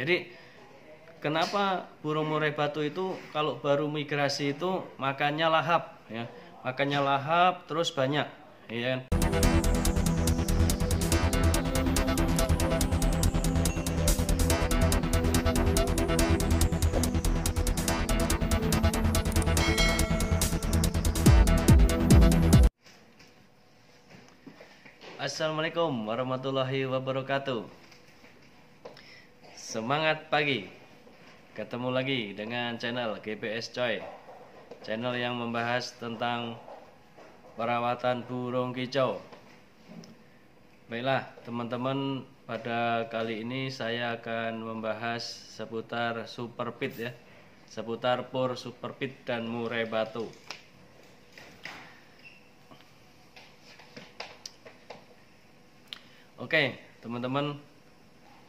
Jadi kenapa burung murai batu itu kalau baru migrasi itu makannya lahap ya. Makannya lahap terus banyak ya. Assalamualaikum warahmatullahi wabarakatuh. Semangat pagi. Ketemu lagi dengan channel GPS Coy. Channel yang membahas tentang perawatan burung kicau. Baiklah, teman-teman, pada kali ini saya akan membahas seputar super pit ya. Seputar pur super pit dan murai batu. Oke, teman-teman,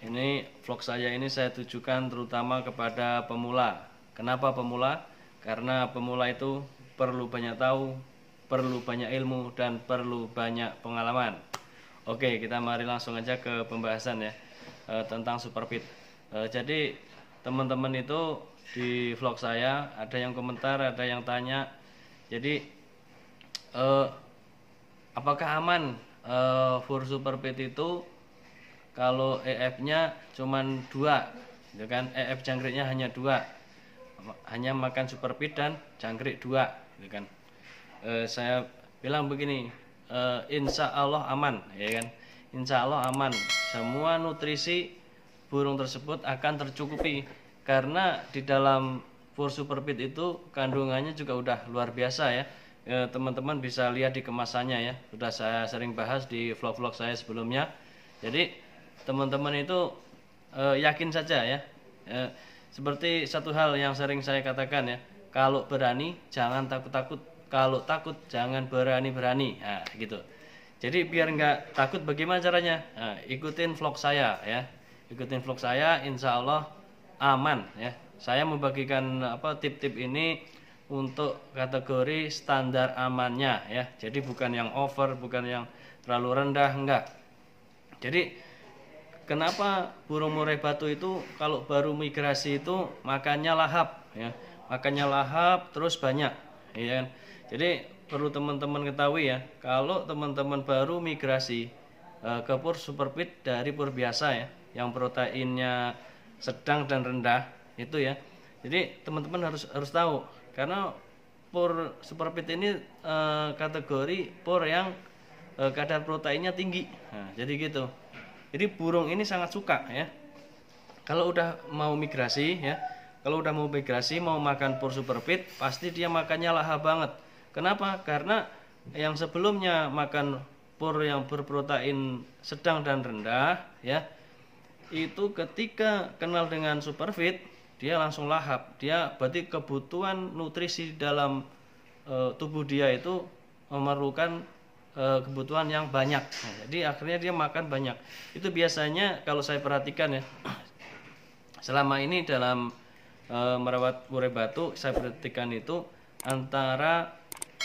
ini vlog saya ini saya tujukan terutama kepada pemula. Kenapa pemula? Karena pemula itu perlu banyak tahu, perlu banyak ilmu, dan perlu banyak pengalaman. Oke, kita mari langsung aja ke pembahasan ya e, tentang superpit. E, jadi teman-teman itu di vlog saya ada yang komentar, ada yang tanya. Jadi e, apakah aman uh, for super pit itu kalau EF-nya cuman dua, ya kan? EF jangkriknya hanya dua, hanya makan super pit dan jangkrik dua, ya kan? Uh, saya bilang begini, uh, insya Allah aman, ya kan? Insya Allah aman. Semua nutrisi burung tersebut akan tercukupi karena di dalam for super pit itu kandungannya juga udah luar biasa ya Ya, teman-teman bisa lihat di kemasannya ya sudah saya sering bahas di vlog-vlog saya sebelumnya jadi teman-teman itu eh, yakin saja ya. Eh, seperti satu hal yang sering saya katakan ya kalau berani jangan takut-takut. Kalau takut jangan berani-berani. Nah, gitu. Jadi biar nggak takut bagaimana caranya? Nah, ikutin vlog saya ya. Ikutin vlog saya insya Allah aman ya. Saya membagikan apa tip-tip ini untuk kategori standar amannya ya. Jadi bukan yang over, bukan yang terlalu rendah, enggak. Jadi kenapa burung murai batu itu kalau baru migrasi itu makannya lahap ya. Makannya lahap terus banyak ya. Jadi perlu teman-teman ketahui ya, kalau teman-teman baru migrasi eh, ke pur super pit dari pur biasa ya, yang proteinnya sedang dan rendah itu ya. Jadi teman-teman harus harus tahu karena pur super pit ini e, kategori pur yang e, kadar proteinnya tinggi nah, jadi gitu jadi burung ini sangat suka ya. Kalau udah mau migrasi ya kalau udah mau migrasi mau makan pur super pit pasti dia makannya lahap banget. Kenapa? Karena yang sebelumnya makan pur yang berprotein sedang dan rendah ya itu ketika kenal dengan super fit dia langsung lahap. Dia berarti kebutuhan nutrisi dalam e, tubuh dia itu memerlukan e, kebutuhan yang banyak. Nah, jadi akhirnya dia makan banyak. Itu biasanya kalau saya perhatikan ya selama ini dalam e, merawat murai batu saya perhatikan itu antara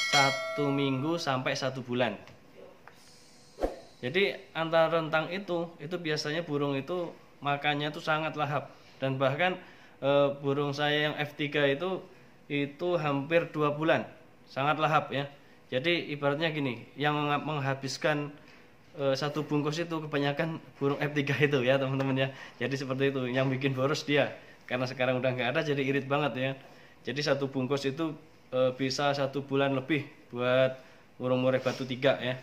satu minggu sampai satu bulan. Jadi antara rentang itu itu biasanya burung itu makannya itu sangat lahap. Dan bahkan e, burung saya yang F3 itu itu hampir dua bulan. Sangat lahap ya jadi ibaratnya gini yang menghabiskan e, satu bungkus itu kebanyakan burung F3 itu ya teman-teman ya. Jadi seperti itu yang bikin boros dia. Karena sekarang udah nggak ada jadi irit banget ya. Jadi satu bungkus itu e, bisa satu bulan lebih buat burung murai batu tiga ya.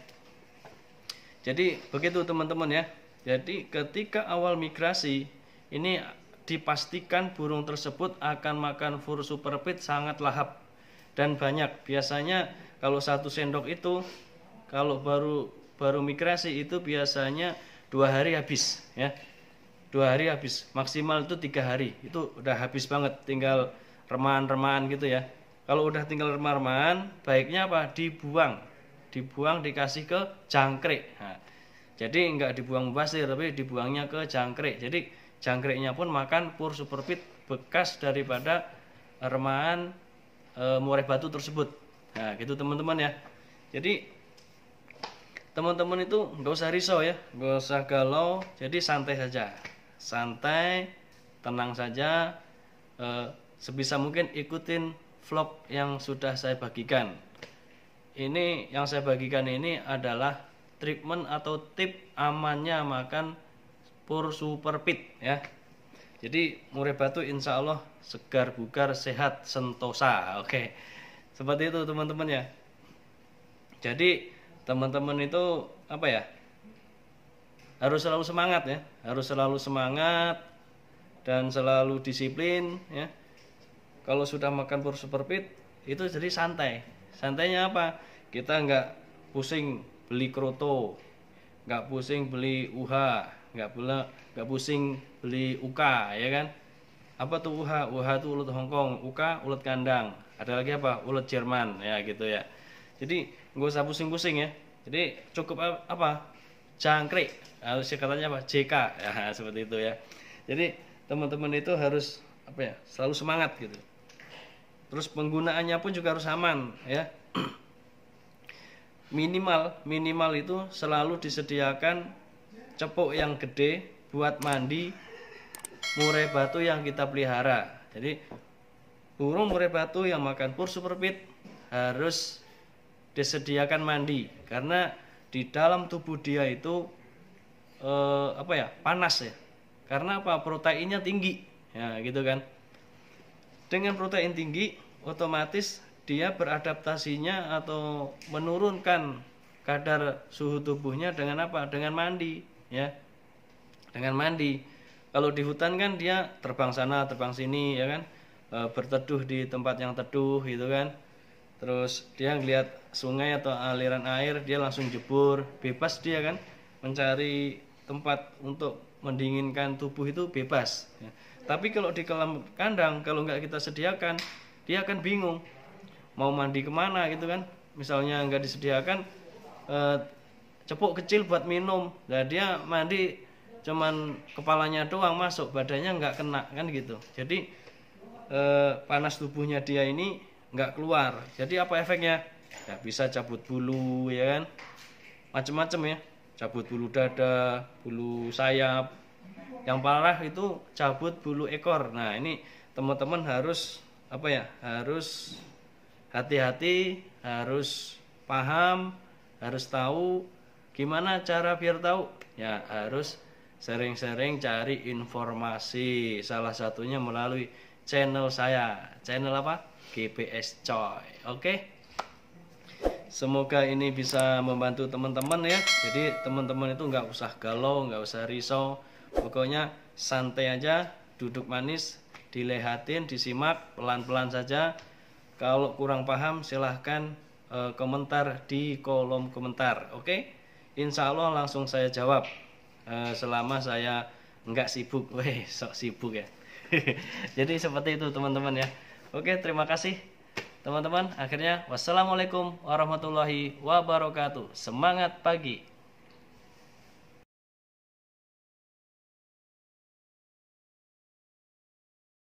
Jadi begitu teman-teman ya. Jadi ketika awal migrasi ini dipastikan burung tersebut akan makan fur super pit sangat lahap dan banyak. Biasanya kalau satu sendok itu kalau baru baru migrasi itu biasanya dua hari habis ya. Dua hari habis maksimal itu tiga hari. Itu udah habis banget tinggal remahan-remahan gitu ya. Kalau udah tinggal remahan-remahan baiknya apa? Dibuang. Dibuang dikasih ke jangkrik. Nah, jadi nggak dibuang basir tapi dibuangnya ke jangkrik. Jadi jangkriknya pun makan pur superfit bekas daripada remahan e, murai batu tersebut nah gitu teman-teman ya. Jadi teman-teman itu nggak usah risau ya. Nggak usah galau. Jadi santai saja. Santai tenang saja. Eh, sebisa mungkin ikutin vlog yang sudah saya bagikan. Ini yang saya bagikan ini adalah treatment atau tip amannya makan pur super pit ya. Jadi murai batu insya Allah segar bugar sehat sentosa. Oke seperti itu teman-teman ya. Jadi teman-teman itu apa ya harus selalu semangat ya. Harus selalu semangat dan selalu disiplin ya. Kalau sudah makan pur super pit itu jadi santai. Santainya apa? Kita nggak pusing beli kroto nggak pusing beli uha nggak pula nggak pusing beli uka ya kan? Apa tuh uha? Uha tuh ulet Hongkong uka ulet kandang ada lagi apa? Ulet Jerman. Ya gitu ya. Jadi nggak usah pusing-pusing ya. Jadi cukup apa? Jangkrik. Harus katanya apa? JK ya seperti itu ya. Jadi teman-teman itu harus apa ya selalu semangat gitu. Terus penggunaannya pun juga harus aman ya. Minimal minimal itu selalu disediakan cepuk yang gede buat mandi murai batu yang kita pelihara. Jadi burung murai batu yang makan pur super pit harus disediakan mandi. Karena di dalam tubuh dia itu eh, apa ya panas ya. Karena apa? Proteinnya tinggi. Ya gitu kan. Dengan protein tinggi otomatis dia beradaptasinya atau menurunkan kadar suhu tubuhnya dengan apa? Dengan mandi ya. Dengan mandi. Kalau di hutan kan dia terbang sana terbang sini ya kan e, berteduh di tempat yang teduh gitu kan. Terus dia ngeliat sungai atau aliran air dia langsung jebur. Bebas dia kan mencari tempat untuk mendinginkan tubuh itu bebas ya. tapi kalau di kolam kandang kalau nggak kita sediakan dia akan bingung mau mandi ke mana gitu kan. Misalnya nggak disediakan eh, cepuk kecil buat minum. Nah dia mandi cuman kepalanya doang masuk badannya nggak kena kan gitu. Jadi eh, panas tubuhnya dia ini nggak keluar. Jadi apa efeknya? Ya bisa cabut bulu ya kan? Macam-macam ya. Cabut bulu dada bulu sayap. Yang parah itu cabut bulu ekor. Nah ini teman-teman harus apa ya harus hati-hati harus paham harus tahu gimana cara biar tahu. Ya harus sering-sering cari informasi salah satunya melalui channel saya. Channel apa? GPS coy. Oke? Semoga ini bisa membantu teman-teman ya. Jadi teman-teman itu nggak usah galau nggak usah risau. Pokoknya santai aja duduk manis dilehatin disimak pelan-pelan saja. Kalau kurang paham silahkan e, komentar di kolom komentar. Oke? Insya Allah langsung saya jawab. E, selama saya nggak sibuk. Weh sok sibuk ya jadi seperti itu teman-teman ya Oke, terima kasih teman-teman. Akhirnya, wassalamualaikum warahmatullahi wabarakatuh. Semangat pagi.